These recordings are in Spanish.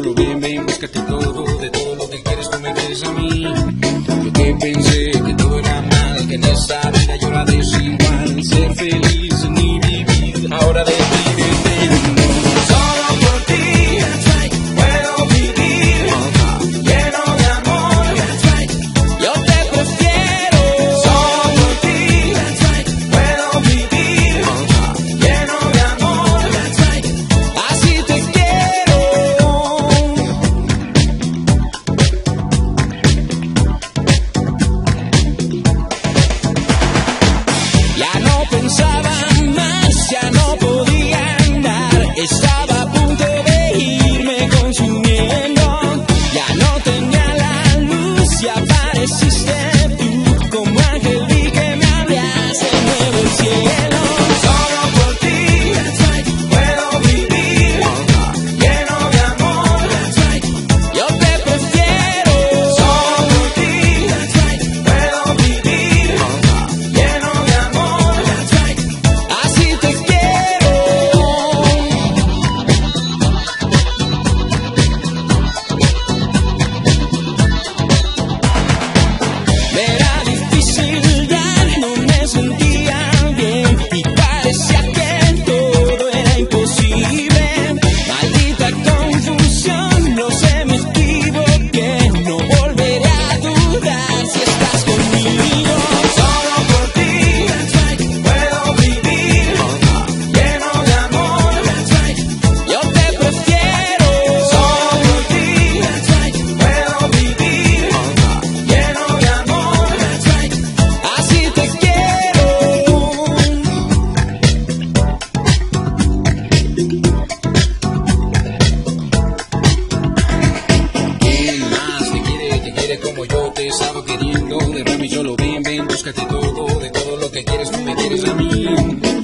lo bien, ven, búscate todo, de todo lo que quieres tú me quieres a mí. Yo que pensé que todo era mal, que en esta vida yo la dejé. pensar. eres como yo, te estaba queriendo. De Rami yo lo ven, ven, búscate todo. De todo lo que quieres, tú me quieres a mí.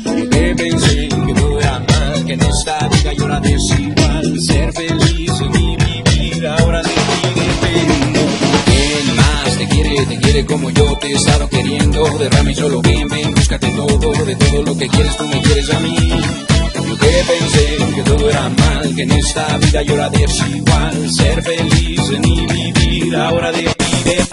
Yo te pensé que todo era mal, que en esta vida yo era desigual. Ser feliz en mi vivir, ahora te sigue viendo. ¿Quién más te quiere, te quiere como yo, te estaba queriendo? De Rami yo lo ven, ven, búscate todo. De todo lo que quieres, tú me quieres a mí. Yo te pensé que todo era mal, que en esta vida yo era desigual. Ser feliz en mi vivir ahora de aquí